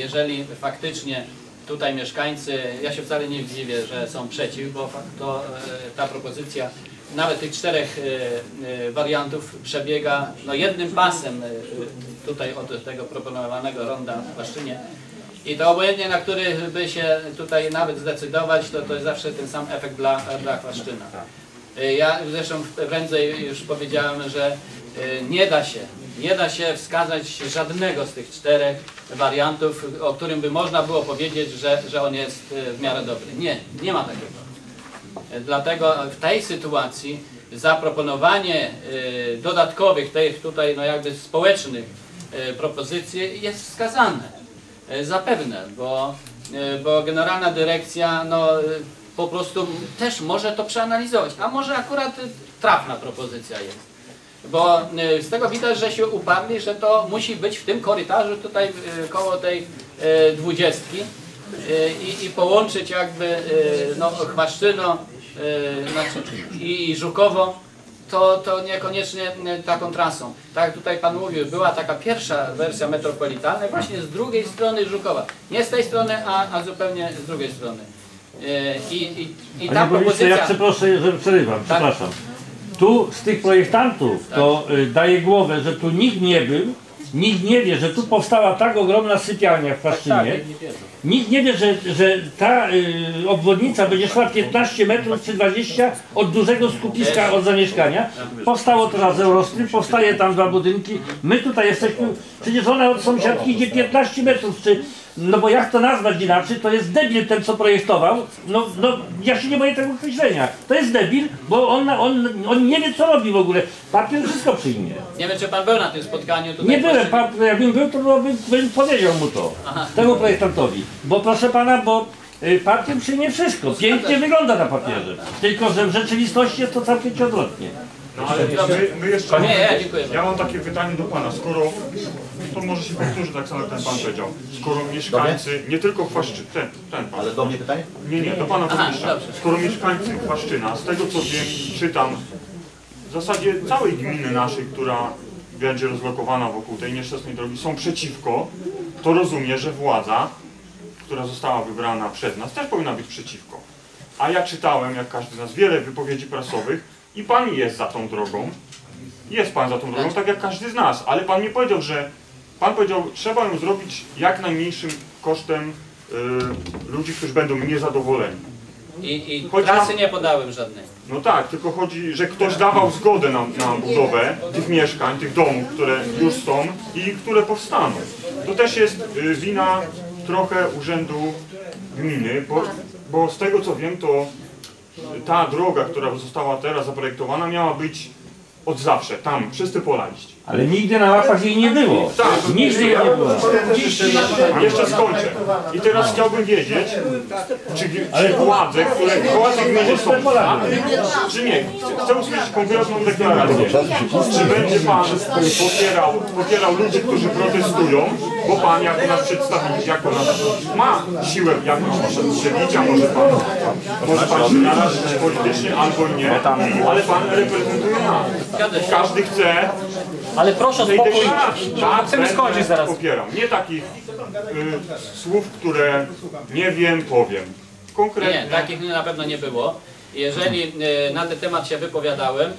Jeżeli faktycznie tutaj mieszkańcy, ja się wcale nie dziwię, że są przeciw, bo to e, ta propozycja nawet tych czterech e, e, wariantów przebiega no, jednym pasem tutaj od tego proponowanego ronda w Płaszczynie. I to obojętnie, na który by się tutaj nawet zdecydować, to to jest zawsze ten sam efekt dla, dla Chwaszczyna. E, Ja zresztą prędzej już powiedziałem, że nie da się, nie da się wskazać żadnego z tych czterech wariantów, o którym by można było powiedzieć, że, że on jest e, w miarę dobry. Nie, nie ma takiego. E, Dlatego w tej sytuacji zaproponowanie e, dodatkowych, tych tutaj no jakby społecznych propozycji jest wskazane. Zapewne, bo, bo generalna dyrekcja no, po prostu też może to przeanalizować, a może akurat trafna propozycja jest. Bo e, z tego widać, że się uparli, że to musi być w tym korytarzu tutaj e, koło tej e, dwudziestki i, i połączyć jakby no, Chwaszczyno e, znaczy, i, i Żukowo to, to niekoniecznie taką trasą. Tak tutaj Pan mówił, była taka pierwsza wersja metropolitalna właśnie z drugiej strony Żukowa. Nie z tej strony, a, a zupełnie z drugiej strony. I, i, i ta burmistrzu, ja propozycja... przeproszę, że przerywam, Tak. przepraszam. Tu z tych projektantów to y, daje głowę, że tu nikt nie był, nikt nie wie, że tu powstała tak ogromna sypialnia w Płaszczynie. Nikt nie wie, że, że ta y, obwodnica będzie szła 15 metrów czy 20 od dużego skupiska od zamieszkania. Powstało to raz z Eurostrym, powstaje tam dwa budynki. My tutaj jesteśmy, przecież ona od sąsiadki idzie 15 metrów, czy, no bo jak to nazwać inaczej, to jest debil ten co projektował. No, no ja się nie boję tego określenia. To jest debil, bo on, on, on nie wie co robi w ogóle. Papier wszystko przyjmie. Nie wiem, czy Pan był na tym spotkaniu tutaj. Nie byłem, pan, jakbym był, to byłbym, bym powiedział mu to, temu projektantowi. Bo proszę pana, bo y, papier przyjmie wszystko, pięknie wygląda na papierze. Tylko, że w rzeczywistości jest to całkowicie odwrotnie. No ale my, my jeszcze... Nie, ja dziękuję Ja mam takie pytanie do Pana, skoro... To może się powtórzy tak samo jak ten Pan powiedział. Skoro mieszkańcy, nie tylko Chwaszczy... Ten, ten Pan. Ale do mnie pytanie? Nie, nie, do Pana Burmistrza. Skoro mieszkańcy Chwaszczyna, z tego co wiem, czytam, w zasadzie całej gminy naszej, która będzie rozlokowana wokół tej nieszczęsnej drogi, są przeciwko, to rozumie, że władza, która została wybrana przez nas, też powinna być przeciwko. A ja czytałem, jak każdy z nas, wiele wypowiedzi prasowych i Pan jest za tą drogą. Jest Pan za tą drogą, tak jak każdy z nas, ale Pan nie powiedział, że Pan powiedział, trzeba ją zrobić jak najmniejszym kosztem y, ludzi, którzy będą niezadowoleni. I, i na- nie podałem żadnej. No tak, tylko chodzi, że ktoś dawał zgodę na, na budowę tych mieszkań, tych domów, które już są i które powstaną. To też jest y, wina trochę urzędu gminy, bo, bo z tego co wiem, to ta droga, która została teraz zaprojektowana, miała być od zawsze, tam, przez te pola iść. Ale nigdy na mapach jej nie było. Tak, Nigdy jej nie było. Jeszcze skończę. I teraz chciałbym wiedzieć, czy, czy władze, które władze gminy są za, czy nie. Chcę, usłyszeć konkretną deklarację. Czy będzie Pan popierał, popierał ludzi, którzy protestują, bo Pan jako nasz przedstawiciel, jako nasz, ma siłę jakąś przebicia, może Pan, może Pan się narazić politycznie albo nie, ale Pan reprezentuje nas. Każdy chce Ale proszę o spokój. Tak, Chcemy skończyć zaraz. Popieram. Nie takich y, słów, które nie wiem, powiem. Konkretnie. Nie, takich na pewno nie było. Jeżeli e, na ten temat się wypowiadałem,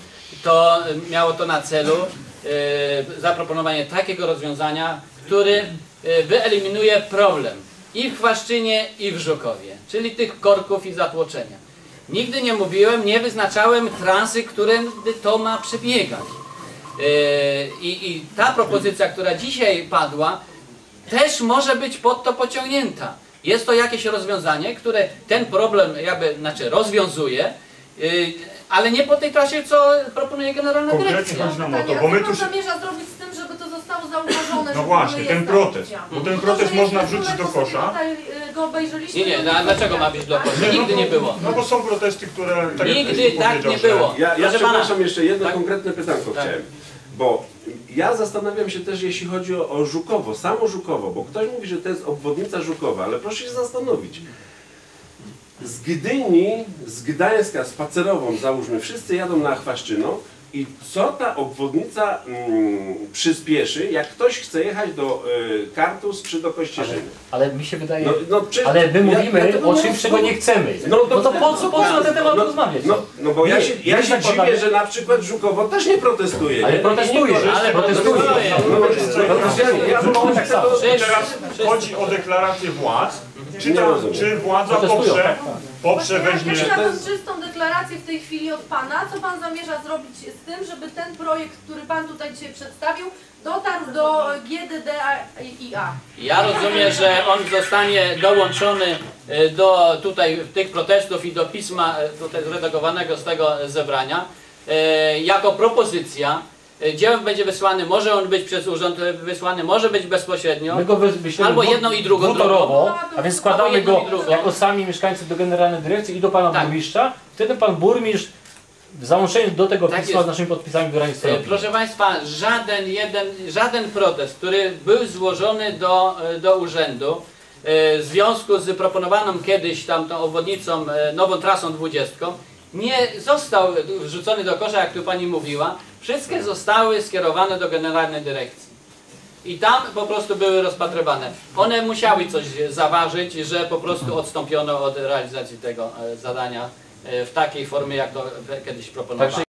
to miało to na celu e, zaproponowanie takiego rozwiązania, który e, wyeliminuje problem i w Chwaszczynie, i w Żukowie, czyli tych korków i zatłoczenia. Nigdy nie mówiłem, nie wyznaczałem trasy, którym to ma przebiegać. E, I, I ta propozycja, która dzisiaj padła, też może być pod to pociągnięta. Jest to jakieś rozwiązanie, które ten problem jakby, znaczy rozwiązuje, yy, ale nie po tej trasie, co proponuje Generalna Konkretnie Dyrekcja. chodzi nam o to, bo my co tu zamierza zrobić z tym, żeby to zostało zauważone? No właśnie, ten protest. Bo ten To, protest można wrzucić do kosza. Y, go obejrzeliśmy. Nie, nie, no, a dlaczego ma być do kosza? Nie, no Nigdy nie było. No bo są protesty, które... Tak Nigdy tak nie było. Ja, ja przepraszam, jeszcze jedno Tak. konkretne pytanko Tak. chciałem. Bo ja zastanawiam się też, jeśli chodzi o, o Żukowo, samo Żukowo, bo ktoś mówi, że to jest obwodnica Żukowa, ale proszę się zastanowić. Z Gdyni, z Gdańska spacerową, załóżmy, wszyscy jadą na Chwaszczyno, I co ta obwodnica mm, przyspieszy, jak ktoś chce jechać do y, Kartus czy do Kościerzyny? Ale mi się wydaje, No, no, ale my ja- mówimy ja tego o czymś, czego nie chcemy. No No, to- po co, po co na ten temat no, rozmawiać? No, no bo ja Nie, się, ja się dziwię, że na przykład Żukowo też nie protestuje. Ale protestuje, ale protestuje. protestuje. No, no, no, ja, ja tak Teraz chodzi o deklarację władz. Czy, ta, czy władza poprze, tak, poprze Właśnie weźmie... na tą czystą deklarację w tej chwili od Pana, co Pan zamierza zrobić z tym, żeby ten projekt, który Pan tutaj dzisiaj przedstawił, dotarł do GDDIA? Ja rozumiem, że on zostanie dołączony e, do tutaj tych protestów i do pisma e, tutaj zredagowanego z tego zebrania e, jako propozycja. E, Gdzie on będzie wysłany? Może on być przez urząd e, wysłany, może być bezpośrednio. My go wyślemy Albo jedną i drugą drogą. a więc składamy go jako sami mieszkańcy do Generalnej Dyrekcji i do Pana Tak. Burmistrza. Wtedy Pan Burmistrz w załączeniu do tego Tak pisma jest. z naszymi podpisami wyraźnie E, stoi. Proszę Państwa, żaden, jeden, żaden protest, który był złożony do, e, do urzędu e, w związku z proponowaną kiedyś tam tą obwodnicą, e, nową trasą 20, nie został wrzucony do kosza, jak tu Pani mówiła. Wszystkie zostały skierowane do Generalnej Dyrekcji. I tam po prostu były rozpatrywane. One musiały coś zaważyć, że po prostu odstąpiono od realizacji tego e, zadania e, w takiej formie, jak to kiedyś proponowano.